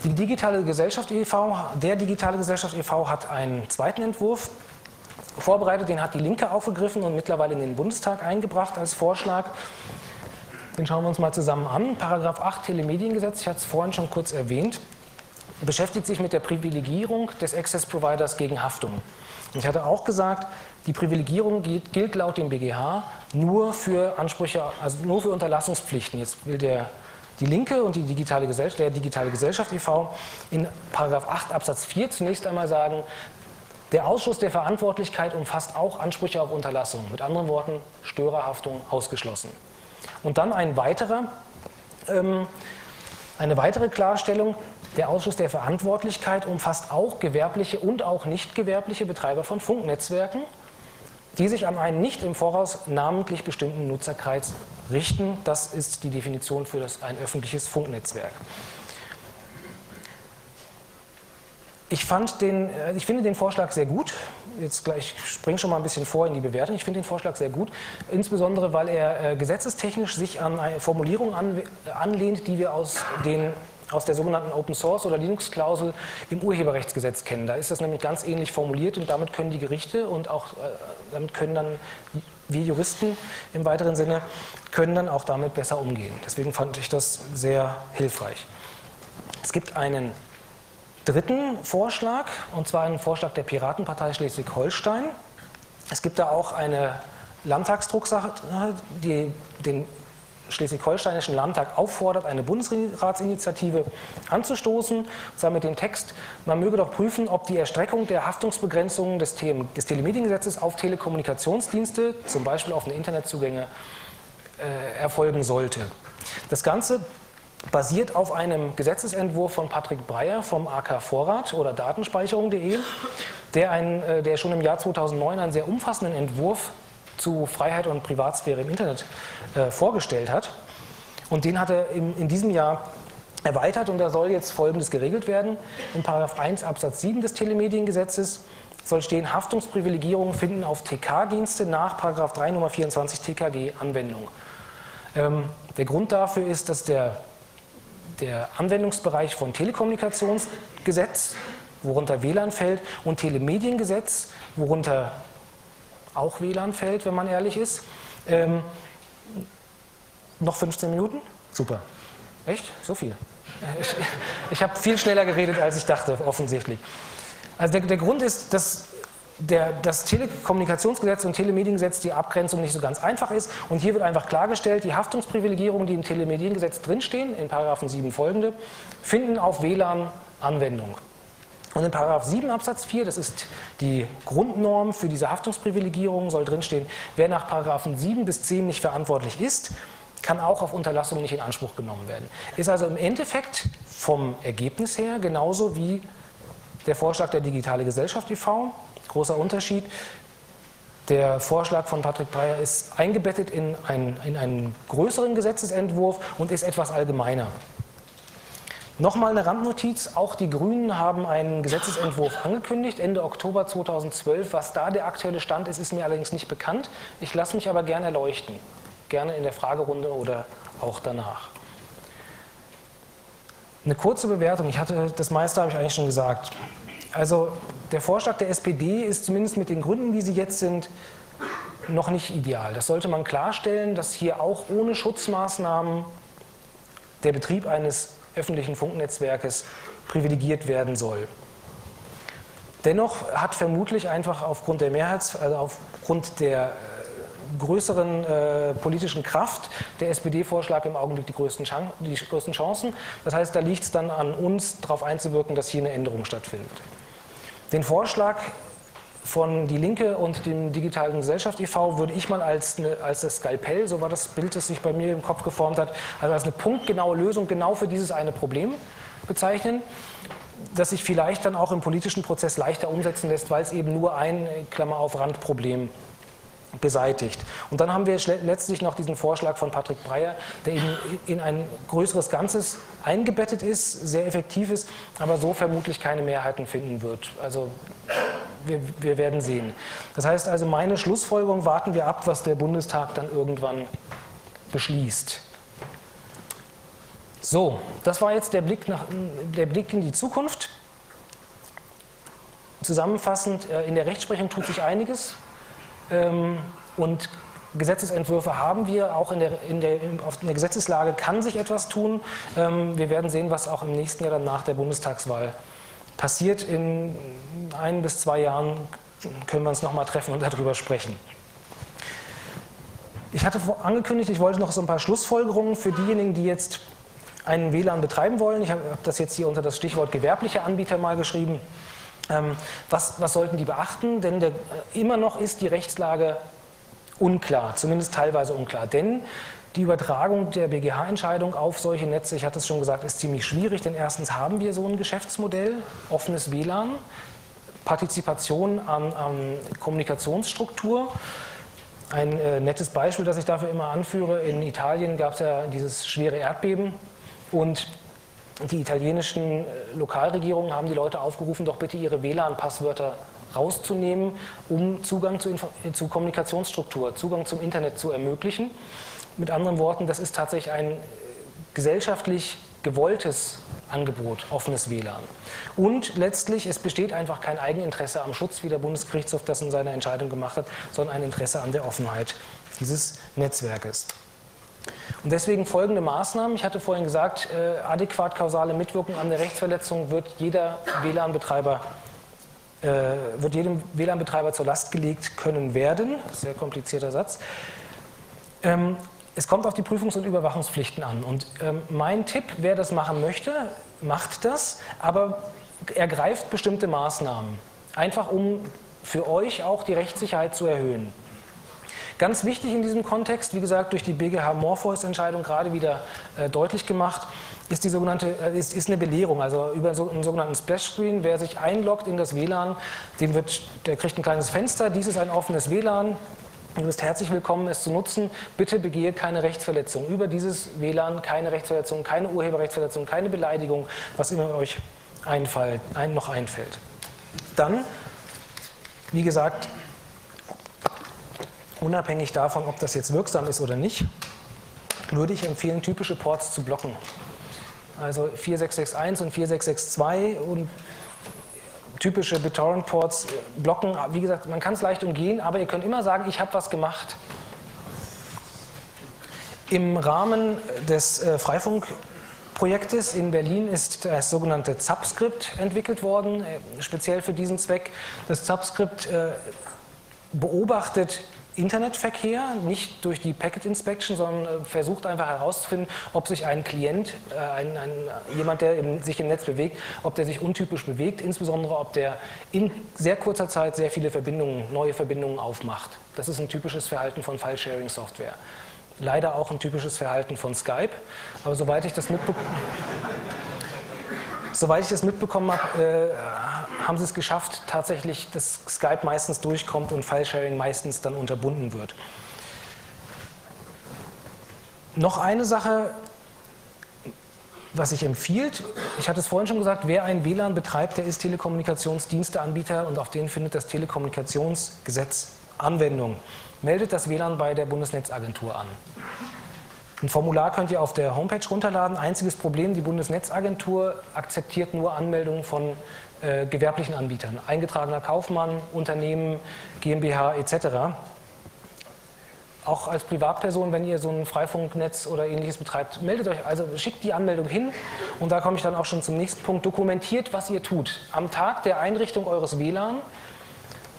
Die digitale Gesellschaft e.V., der digitale Gesellschaft e.V. hat einen zweiten Entwurf vorbereitet, den hat die Linke aufgegriffen und mittlerweile in den Bundestag eingebracht als Vorschlag. Den schauen wir uns mal zusammen an. Paragraph 8 Telemediengesetz, ich hatte es vorhin schon kurz erwähnt, beschäftigt sich mit der Privilegierung des Access Providers gegen Haftung. Ich hatte auch gesagt, die Privilegierung gilt, gilt laut dem BGH nur für Ansprüche, also nur für Unterlassungspflichten. Jetzt will der die Linke und die digitale Gesellschaft, der digitale Gesellschaft e.V. in Paragraph 8 Absatz 4 zunächst einmal sagen, der Ausschuss der Verantwortlichkeit umfasst auch Ansprüche auf Unterlassung. Mit anderen Worten, Störerhaftung ausgeschlossen. Und dann ein weiterer, ähm, eine weitere Klarstellung, der Ausschuss der Verantwortlichkeit umfasst auch gewerbliche und auch nicht gewerbliche Betreiber von Funknetzwerken, die sich an einen nicht im Voraus namentlich bestimmten Nutzerkreis richten. Das ist die Definition für das, ein öffentliches Funknetzwerk. Ich, fand den, äh, ich finde den Vorschlag sehr gut. Jetzt gleich springe schon mal ein bisschen vor in die Bewertung. Ich finde den Vorschlag sehr gut, insbesondere weil er äh, gesetzestechnisch sich an eine Formulierung an, anlehnt, die wir aus, den, aus der sogenannten Open Source oder Linux-Klausel im Urheberrechtsgesetz kennen. Da ist das nämlich ganz ähnlich formuliert und damit können die Gerichte und auch äh, damit können dann wir Juristen im weiteren Sinne können dann auch damit besser umgehen. Deswegen fand ich das sehr hilfreich. Es gibt einen dritten Vorschlag, und zwar einen Vorschlag der Piratenpartei Schleswig-Holstein. Es gibt da auch eine Landtagsdrucksache, die den Schleswig-Holsteinischen Landtag auffordert, eine Bundesratsinitiative anzustoßen, zwar mit dem Text, man möge doch prüfen, ob die Erstreckung der Haftungsbegrenzungen des, des Telemediengesetzes auf Telekommunikationsdienste, zum Beispiel auf Internetzugänge, äh, erfolgen sollte. Das Ganze basiert auf einem Gesetzesentwurf von Patrick Breyer vom AK Vorrat oder Datenspeicherung.de, der, äh, der schon im Jahr 2009 einen sehr umfassenden Entwurf zu Freiheit und Privatsphäre im Internet äh, vorgestellt hat. Und den hat er in, in diesem Jahr erweitert und da soll jetzt Folgendes geregelt werden. In 1 Absatz 7 des Telemediengesetzes soll stehen, Haftungsprivilegierungen finden auf TK-Dienste nach 3 Nummer 24 TKG Anwendung. Ähm, der Grund dafür ist, dass der der Anwendungsbereich von Telekommunikationsgesetz, worunter WLAN fällt, und Telemediengesetz, worunter auch WLAN fällt, wenn man ehrlich ist. Ähm, noch 15 Minuten? Super. Echt? So viel? Ich, ich habe viel schneller geredet, als ich dachte, offensichtlich. Also der, der Grund ist, dass der, das Telekommunikationsgesetz und Telemediengesetz die Abgrenzung nicht so ganz einfach ist. Und hier wird einfach klargestellt, die Haftungsprivilegierungen, die im Telemediengesetz drinstehen, in Paragraphen 7 folgende, finden auf WLAN Anwendung. Und in Paragraph 7 Absatz 4, das ist die Grundnorm für diese Haftungsprivilegierung, soll drinstehen, wer nach Paragraphen 7 bis 10 nicht verantwortlich ist, kann auch auf Unterlassung nicht in Anspruch genommen werden. Ist also im Endeffekt vom Ergebnis her genauso wie der Vorschlag der Digitale Gesellschaft e.V., großer Unterschied. Der Vorschlag von Patrick Breyer ist eingebettet in, ein, in einen größeren Gesetzesentwurf und ist etwas allgemeiner. Nochmal eine Randnotiz, auch die Grünen haben einen Gesetzesentwurf angekündigt, Ende Oktober 2012. Was da der aktuelle Stand ist, ist mir allerdings nicht bekannt. Ich lasse mich aber gerne erleuchten, gerne in der Fragerunde oder auch danach. Eine kurze Bewertung, ich hatte, das meiste habe ich eigentlich schon gesagt. Also der Vorschlag der SPD ist zumindest mit den Gründen, wie sie jetzt sind, noch nicht ideal. Das sollte man klarstellen, dass hier auch ohne Schutzmaßnahmen der Betrieb eines öffentlichen Funknetzwerkes privilegiert werden soll. Dennoch hat vermutlich einfach aufgrund der Mehrheits, also aufgrund der äh, größeren äh, politischen Kraft der SPD-Vorschlag im Augenblick die größten, die größten Chancen. Das heißt, da liegt es dann an uns, darauf einzuwirken, dass hier eine Änderung stattfindet. Den Vorschlag von Die Linke und dem Digitalen Gesellschaft e.V. würde ich mal als, eine, als das Skalpell, so war das Bild, das sich bei mir im Kopf geformt hat, also als eine punktgenaue Lösung genau für dieses eine Problem bezeichnen, das sich vielleicht dann auch im politischen Prozess leichter umsetzen lässt, weil es eben nur ein, Klammer auf, Randproblem beseitigt. Und dann haben wir letztlich noch diesen Vorschlag von Patrick Breyer, der eben in ein größeres Ganzes eingebettet ist, sehr effektiv ist, aber so vermutlich keine Mehrheiten finden wird. Also wir, wir werden sehen. Das heißt also, meine Schlussfolgerung warten wir ab, was der Bundestag dann irgendwann beschließt. So, das war jetzt der Blick, nach, der Blick in die Zukunft. Zusammenfassend, äh, in der Rechtsprechung tut sich einiges ähm, und Gesetzesentwürfe haben wir, auch in der, in, der, in der Gesetzeslage kann sich etwas tun. Ähm, wir werden sehen, was auch im nächsten Jahr dann nach der Bundestagswahl passiert. In ein bis zwei Jahren können wir uns nochmal treffen und darüber sprechen. Ich hatte angekündigt, ich wollte noch so ein paar Schlussfolgerungen für diejenigen, die jetzt einen WLAN betreiben wollen. Ich habe das jetzt hier unter das Stichwort gewerbliche Anbieter mal geschrieben. Ähm, was, was, sollten die beachten? Denn der, immer noch ist die Rechtslage unklar, zumindest teilweise unklar. Denn die Übertragung der BGH-Entscheidung auf solche Netze, ich hatte es schon gesagt, ist ziemlich schwierig, denn erstens haben wir so ein Geschäftsmodell, offenes WLAN, Partizipation an, an Kommunikationsstruktur. Ein äh, nettes Beispiel, das ich dafür immer anführe, in Italien gab es ja dieses schwere Erdbeben und die italienischen äh, Lokalregierungen haben die Leute aufgerufen, doch bitte ihre WLAN-Passwörter rauszunehmen, um Zugang zu, zu Kommunikationsstruktur, Zugang zum Internet zu ermöglichen. Mit anderen Worten, das ist tatsächlich ein gesellschaftlich gewolltes Angebot, offenes WLAN. Und letztlich, es besteht einfach kein Eigeninteresse am Schutz, wie der Bundesgerichtshof das in seiner Entscheidung gemacht hat, sondern ein Interesse an der Offenheit dieses Netzwerkes. Und deswegen folgende Maßnahmen. Ich hatte vorhin gesagt, äh, adäquat kausale Mitwirkung an der Rechtsverletzung wird jeder WLAN-Betreiber äh, wird jedem WLAN-Betreiber zur Last gelegt können werden. Sehr komplizierter Satz. Ähm, es kommt auf die Prüfungs- und Überwachungspflichten an. Und ähm, mein Tipp, wer das machen möchte, macht das, aber ergreift bestimmte Maßnahmen. Einfach um für euch auch die Rechtssicherheit zu erhöhen. Ganz wichtig in diesem Kontext, wie gesagt, durch die BGH Morpheus-Entscheidung gerade wieder äh, deutlich gemacht, ist, die sogenannte, äh, ist, ist eine Belehrung, also über so, einen sogenannten Splash-Screen. Wer sich einloggt in das WLAN, dem wird, der kriegt ein kleines Fenster. Dies ist ein offenes WLAN. Du bist herzlich willkommen, es zu nutzen. Bitte begehe keine Rechtsverletzung. Über dieses WLAN keine Rechtsverletzung, keine Urheberrechtsverletzung, keine Beleidigung, was immer euch einfall, ein, noch einfällt. Dann, wie gesagt, unabhängig davon, ob das jetzt wirksam ist oder nicht, würde ich empfehlen, typische Ports zu blocken. Also 4661 und 4662 und typische BitTorrent-Ports blocken. Wie gesagt, man kann es leicht umgehen, aber ihr könnt immer sagen, ich habe was gemacht. Im Rahmen des äh, Freifunkprojektes in Berlin ist das sogenannte Subscript entwickelt worden, äh, speziell für diesen Zweck. Das Subscript äh, beobachtet Internetverkehr, nicht durch die Packet Inspection, sondern äh, versucht einfach herauszufinden, ob sich ein Klient, äh, ein, ein, jemand, der im, sich im Netz bewegt, ob der sich untypisch bewegt, insbesondere ob der in sehr kurzer Zeit sehr viele Verbindungen, neue Verbindungen aufmacht. Das ist ein typisches Verhalten von File-Sharing-Software. Leider auch ein typisches Verhalten von Skype, aber soweit ich das mitbekommen Soweit ich das mitbekommen habe, äh, haben sie es geschafft, tatsächlich, dass Skype meistens durchkommt und File-Sharing meistens dann unterbunden wird. Noch eine Sache, was ich empfiehlt, ich hatte es vorhin schon gesagt, wer ein WLAN betreibt, der ist Telekommunikationsdiensteanbieter und auf den findet das Telekommunikationsgesetz Anwendung. Meldet das WLAN bei der Bundesnetzagentur an. Ein Formular könnt ihr auf der Homepage runterladen. Einziges Problem, die Bundesnetzagentur akzeptiert nur Anmeldungen von äh, gewerblichen Anbietern. Eingetragener Kaufmann, Unternehmen, GmbH etc. Auch als Privatperson, wenn ihr so ein Freifunknetz oder ähnliches betreibt, meldet euch, also schickt die Anmeldung hin und da komme ich dann auch schon zum nächsten Punkt. Dokumentiert, was ihr tut. Am Tag der Einrichtung eures WLAN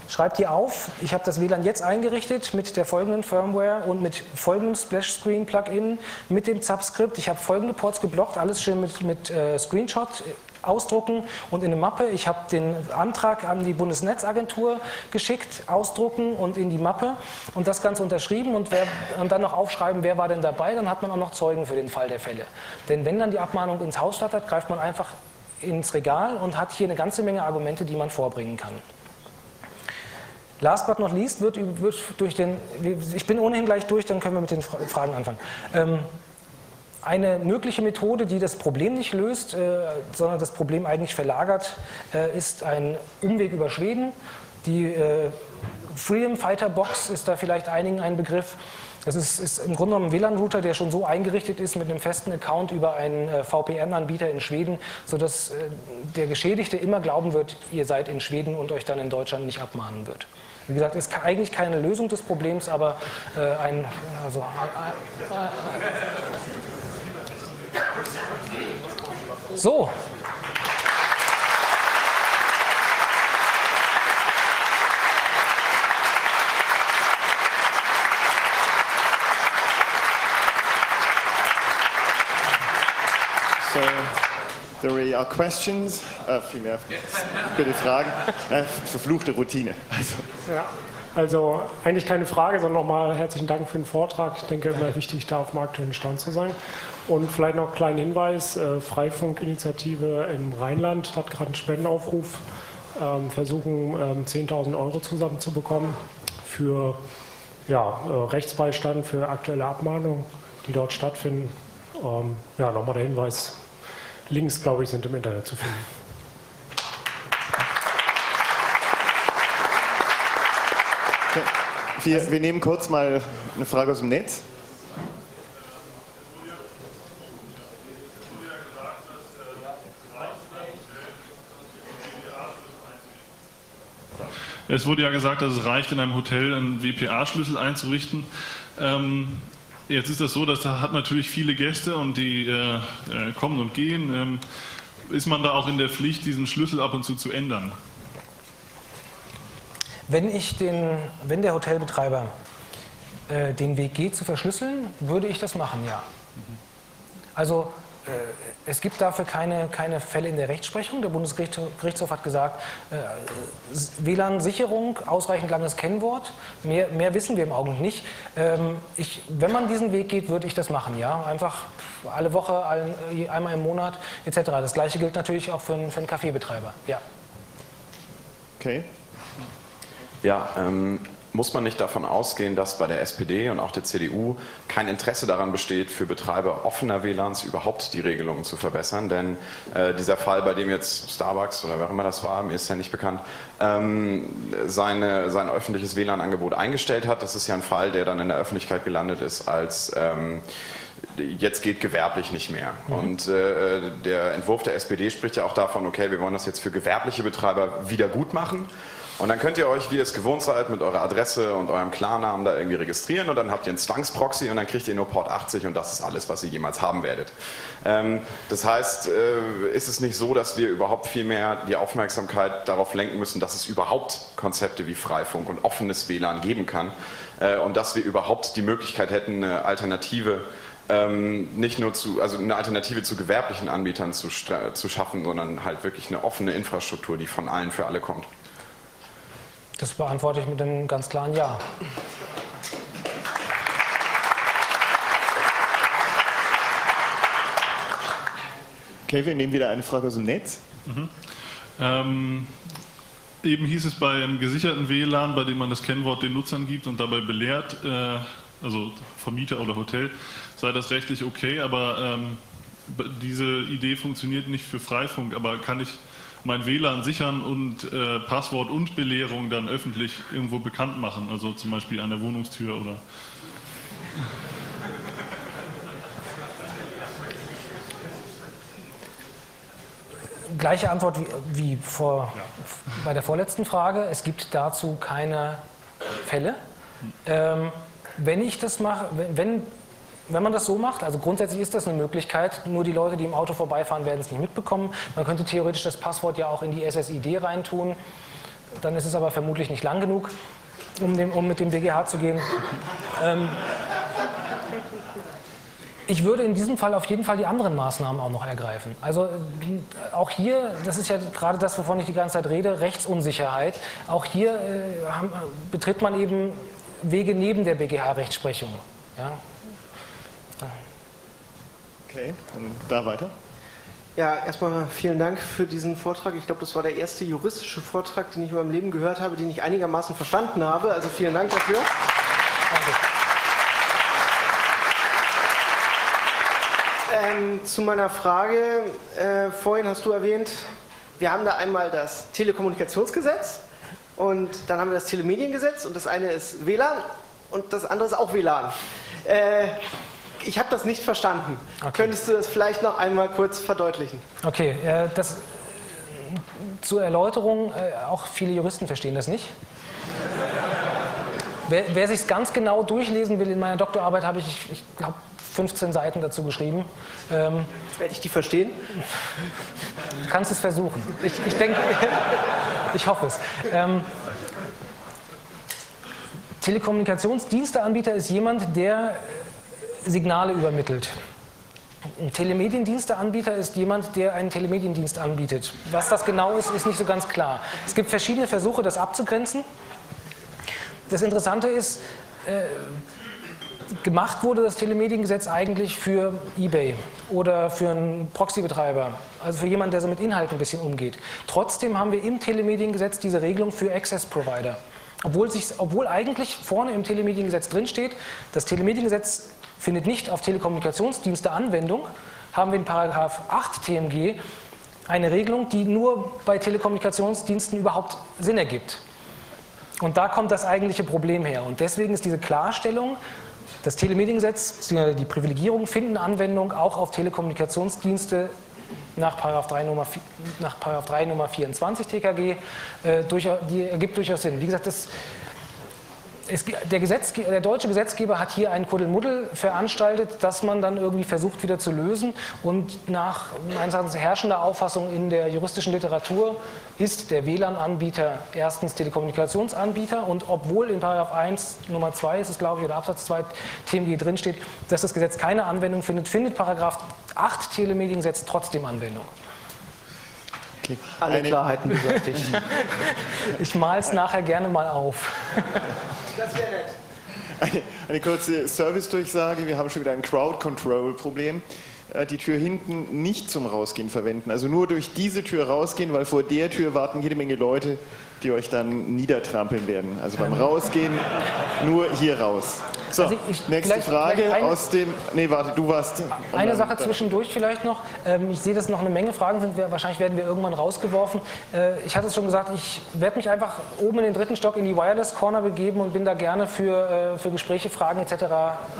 schreibt ihr auf, ich habe das WLAN jetzt eingerichtet mit der folgenden Firmware und mit folgendem Splash Screen Plugin, mit dem Subscript. Ich habe folgende Ports geblockt, alles schön mit, mit äh, Screenshot ausdrucken und in eine Mappe. Ich habe den Antrag an die Bundesnetzagentur geschickt, ausdrucken und in die Mappe und das Ganze unterschrieben und, wer, und, dann noch aufschreiben, wer war denn dabei. Dann hat man auch noch Zeugen für den Fall der Fälle. Denn wenn dann die Abmahnung ins Haus flattert, greift man einfach ins Regal und hat hier eine ganze Menge Argumente, die man vorbringen kann. Last but not least wird, wird, durch den, ich bin ohnehin gleich durch, dann können wir mit den Fragen anfangen. Ähm, eine mögliche Methode, die das Problem nicht löst, äh, sondern das Problem eigentlich verlagert, äh, ist ein Umweg über Schweden. Die äh, Freedom Fighter Box ist da vielleicht einigen ein Begriff. Das ist, ist im Grunde genommen ein WLAN-Router, der schon so eingerichtet ist mit einem festen Account über einen VPN-Anbieter in Schweden, sodass der Geschädigte immer glauben wird, ihr seid in Schweden und euch dann in Deutschland nicht abmahnen wird. Wie gesagt, ist eigentlich keine Lösung des Problems, aber äh, ein. Also, äh, äh, so. So. There are questions, äh, vielmehr bitte Fragen. Äh, verfluchte Routine. Also. Ja, also eigentlich keine Frage, sondern nochmal herzlichen Dank für den Vortrag. Ich denke, immer wichtig, da auf dem aktuellen Stand zu sein. Und vielleicht noch einen kleinen Hinweis, äh, Freifunkinitiative im Rheinland hat gerade einen Spendenaufruf, ähm, versuchen ähm, 10.000 Euro zusammenzubekommen für ja, äh, Rechtsbeistand für aktuelle Abmahnungen, die dort stattfinden. Ähm, ja, nochmal der Hinweis, Links, glaube ich, sind im Internet zu finden. Wir, wir nehmen kurz mal eine Frage aus dem Netz. Es wurde ja gesagt, dass es reicht, in einem Hotel einen WPA-Schlüssel einzurichten. Ähm, Jetzt ist das so, dass da hat natürlich viele Gäste und die äh, äh, kommen und gehen. Ähm, ist man da auch in der Pflicht, diesen Schlüssel ab und zu zu ändern? Wenn, ich den, wenn der Hotelbetreiber äh, den Weg geht zu verschlüsseln, würde ich das machen, ja. Also äh, es gibt dafür keine, keine Fälle in der Rechtsprechung. Der Bundesgerichtshof hat gesagt, äh, WLAN-Sicherung, ausreichend langes Kennwort, mehr, mehr wissen wir im Augenblick nicht. Ähm, ich, wenn man diesen Weg geht, würde ich das machen, ja. Einfach alle Woche, ein, äh, einmal im Monat etc. Das gleiche gilt natürlich auch für einen, für einen Kaffeebetreiber, ja. Okay. Ja, ähm, muss man nicht davon ausgehen, dass bei der SPD und auch der CDU kein Interesse daran besteht, für Betreiber offener WLANs überhaupt die Regelungen zu verbessern? Denn äh, dieser Fall, bei dem jetzt Starbucks oder wer immer das war, mir ist ja nicht bekannt, ähm, seine, sein öffentliches WLAN-Angebot eingestellt hat, das ist ja ein Fall, der dann in der Öffentlichkeit gelandet ist als ähm, jetzt geht gewerblich nicht mehr. Mhm. Und äh, der Entwurf der SPD spricht ja auch davon, okay, wir wollen das jetzt für gewerbliche Betreiber wieder gut machen. Und dann könnt ihr euch, wie ihr es gewohnt seid, mit eurer Adresse und eurem Klarnamen da irgendwie registrieren und dann habt ihr einen Zwangsproxy und dann kriegt ihr nur Port 80 und das ist alles, was ihr jemals haben werdet. Ähm, das heißt, äh, ist es nicht so, dass wir überhaupt viel mehr die Aufmerksamkeit darauf lenken müssen, dass es überhaupt Konzepte wie Freifunk und offenes WLAN geben kann äh, und dass wir überhaupt die Möglichkeit hätten, eine Alternative ähm, nicht nur zu, also eine Alternative zu gewerblichen Anbietern zu, zu schaffen, sondern halt wirklich eine offene Infrastruktur, die von allen für alle kommt. Das beantworte ich mit einem ganz klaren Ja. Okay, wir nehmen wieder eine Frage aus dem Netz. Mhm. Ähm, eben hieß es bei einem gesicherten WLAN, bei dem man das Kennwort den Nutzern gibt und dabei belehrt, äh, also Vermieter oder Hotel, sei das rechtlich okay, aber ähm, diese Idee funktioniert nicht für Freifunk, aber kann ich mein WLAN sichern und äh, Passwort und Belehrung dann öffentlich irgendwo bekannt machen, also zum Beispiel an der Wohnungstür oder. Gleiche Antwort wie, wie vor, ja. bei der vorletzten Frage. Es gibt dazu keine Fälle. Ähm, wenn ich das mache, wenn, wenn man das so macht, also grundsätzlich ist das eine Möglichkeit, nur die Leute, die im Auto vorbeifahren, werden es nicht mitbekommen. Man könnte theoretisch das Passwort ja auch in die SSID reintun. Dann ist es aber vermutlich nicht lang genug, um, dem, um mit dem BGH zu gehen. Ähm, ich würde in diesem Fall auf jeden Fall die anderen Maßnahmen auch noch ergreifen. Also auch hier, das ist ja gerade das, wovon ich die ganze Zeit rede, Rechtsunsicherheit. Auch hier äh, haben, betritt man eben Wege neben der BGH-Rechtsprechung. Ja? Okay, und da weiter. Ja, erstmal vielen Dank für diesen Vortrag. Ich glaube, das war der erste juristische Vortrag, den ich in meinem Leben gehört habe, den ich einigermaßen verstanden habe. Also vielen Dank dafür. Ähm, zu meiner Frage, äh, vorhin hast du erwähnt, wir haben da einmal das Telekommunikationsgesetz und dann haben wir das Telemediengesetz und das eine ist WLAN und das andere ist auch WLAN. Äh, ich habe das nicht verstanden. Okay. Könntest du das vielleicht noch einmal kurz verdeutlichen? Okay, äh, das, zur Erläuterung, äh, auch viele Juristen verstehen das nicht. wer, wer sich ganz genau durchlesen will, in meiner Doktorarbeit habe ich, ich glaube, 15 Seiten dazu geschrieben. Ähm, Werde ich die verstehen? Du kannst es versuchen. Ich, ich denke, ich hoffe es. Ähm, Telekommunikationsdiensteanbieter ist jemand, der Signale übermittelt. Ein Telemediendiensteanbieter ist jemand, der einen Telemediendienst anbietet. Was das genau ist, ist nicht so ganz klar. Es gibt verschiedene Versuche, das abzugrenzen. Das Interessante ist, äh, gemacht wurde das Telemediengesetz eigentlich für eBay oder für einen Proxy-Betreiber, also für jemanden, der so mit Inhalten ein bisschen umgeht. Trotzdem haben wir im Telemediengesetz diese Regelung für Access-Provider. Obwohl, sich, obwohl eigentlich vorne im Telemediengesetz drinsteht, das Telemediengesetz findet nicht auf Telekommunikationsdienste Anwendung, haben wir in Paragraph 8 TMG eine Regelung, die nur bei Telekommunikationsdiensten überhaupt Sinn ergibt. Und da kommt das eigentliche Problem her. Und deswegen ist diese Klarstellung, das Telemediengesetz, die Privilegierung finden Anwendung auch auf Telekommunikationsdienste nach Paragraph 3 Nummer, nach Paragraph 3 Nummer 24 TKG, äh, durch, die ergibt durchaus Sinn. Wie gesagt, das es, der, der, deutsche Gesetzgeber hat hier ein Kuddelmuddel veranstaltet, das man dann irgendwie versucht wieder zu lösen. Und nach meines Erachtens herrschender Auffassung in der juristischen Literatur ist der WLAN-Anbieter erstens Telekommunikationsanbieter und obwohl in Paragraph 1 Nummer 2 ist es glaube ich oder Absatz 2 TMG drinsteht, dass das Gesetz keine Anwendung findet, findet Paragraph 8 Telemediengesetz trotzdem Anwendung. Okay. Alle Eine Klarheiten beseitigt. ich male es nachher gerne mal auf. Das wäre nett. Eine, eine kurze Service-Durchsage. Wir haben schon wieder ein Crowd-Control-Problem. Äh, die Tür hinten nicht zum Rausgehen verwenden. Also nur durch diese Tür rausgehen, weil vor der Tür warten jede Menge Leute, die euch dann niedertrampeln werden. Also beim Rausgehen nur hier raus. So, also ich, nächste vielleicht, Frage vielleicht aus dem. Nee, warte, du warst. Eine Sache zwischendurch vielleicht noch. Ähm, ich sehe, dass noch eine Menge Fragen sind. wahrscheinlich werden wir irgendwann rausgeworfen. Äh, ich hatte es schon gesagt, ich werde mich einfach oben in den dritten Stock in die Wireless Corner begeben und bin da gerne für, äh, für Gespräche, Fragen etc.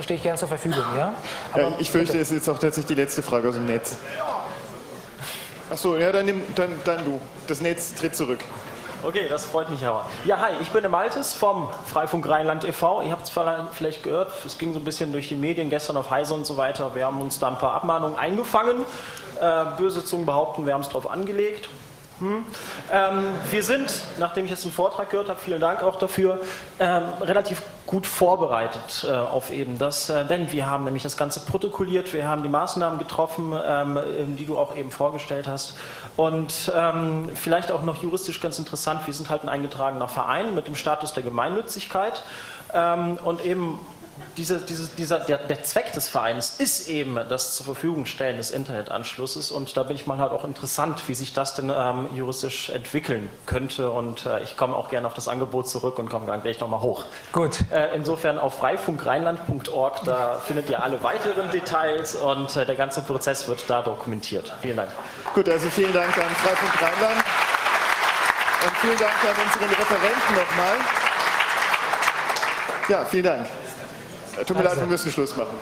stehe ich gerne zur Verfügung. Ja? ja ich fürchte, es ist jetzt auch tatsächlich die letzte Frage aus dem Netz. Achso, ja, dann, nimm, dann, dann du. Das Netz tritt zurück. Okay, das freut mich aber. Ja, hi, ich bin der Maltes vom Freifunk Rheinland e.V. Ihr habt es vielleicht gehört, es ging so ein bisschen durch die Medien gestern auf Heise und so weiter. Wir haben uns da ein paar Abmahnungen eingefangen. Äh, böse Zungen behaupten, wir haben es drauf angelegt. Hm. Ähm, wir sind, nachdem ich jetzt einen Vortrag gehört habe, vielen Dank auch dafür, ähm, relativ gut vorbereitet äh, auf eben das, äh, denn wir haben nämlich das Ganze protokolliert, wir haben die Maßnahmen getroffen, ähm, die du auch eben vorgestellt hast. Und ähm, vielleicht auch noch juristisch ganz interessant, wir sind halt ein eingetragener Verein mit dem Status der Gemeinnützigkeit ähm, und eben diese, diese, dieser, der, der, Zweck des Vereins ist eben das zur Verfügung stellen des Internetanschlusses und da bin ich mal halt auch interessant, wie sich das denn ähm, juristisch entwickeln könnte und äh, ich komme auch gerne auf das Angebot zurück und komme dann gleich nochmal hoch. Gut. Äh, insofern auf freifunkrheinland.org, da findet ihr alle weiteren Details und äh, der ganze Prozess wird da dokumentiert. Vielen Dank. Gut, also vielen Dank an Freifunk Rheinland und vielen Dank an unseren Referenten nochmal. Ja, vielen Dank. Tut mir leid, wir müssen Schluss machen.